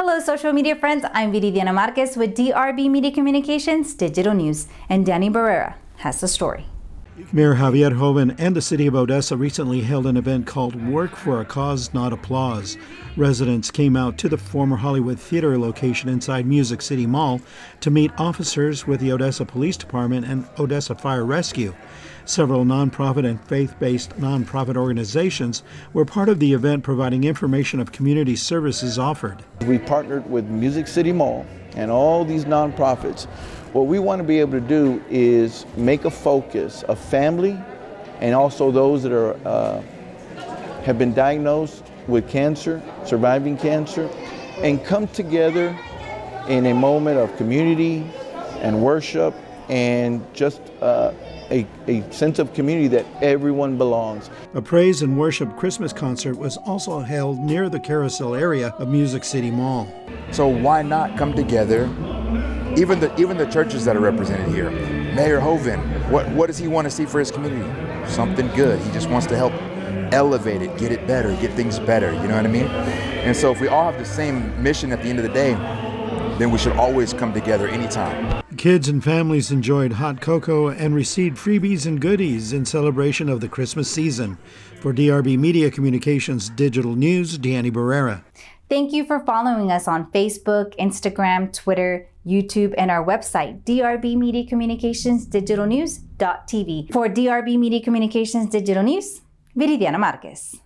Hello, social media friends. I'm Viridiana Marquez with DRB Media Communications Digital News, and Danny Barrera has the story. Mayor Javier Joven and the city of Odessa recently held an event called Work for a Cause, Not Applause. Residents came out to the former Hollywood Theater location inside Music City Mall to meet officers with the Odessa Police Department and Odessa Fire Rescue. Several nonprofit and faith based nonprofit organizations were part of the event providing information of community services offered. We partnered with Music City Mall and all these nonprofits. What we want to be able to do is make a focus of family and also those that are uh, have been diagnosed with cancer, surviving cancer, and come together in a moment of community and worship and just uh, a, a sense of community that everyone belongs. A praise and worship Christmas concert was also held near the carousel area of Music City Mall. So why not come together? Even the even the churches that are represented here. Mayor Joven, what, what does he want to see for his community? Something good. He just wants to help elevate it, get it better, get things better. You know what I mean? And so if we all have the same mission at the end of the day, then we should always come together anytime. Kids and families enjoyed hot cocoa and received freebies and goodies in celebration of the Christmas season. For DRB Media Communications Digital News, Danny Barrera. Thank you for following us on Facebook, Instagram, Twitter, YouTube, and our website, DRB Media Communications Digital News.tv. For DRB Media Communications Digital News, Viridiana Marquez.